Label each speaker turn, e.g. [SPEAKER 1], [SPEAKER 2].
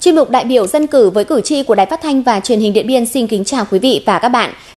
[SPEAKER 1] Chuyên mục đại biểu dân cử với cử tri của Đài Phát thanh và Truyền hình Điện Biên xin kính chào quý vị và các bạn.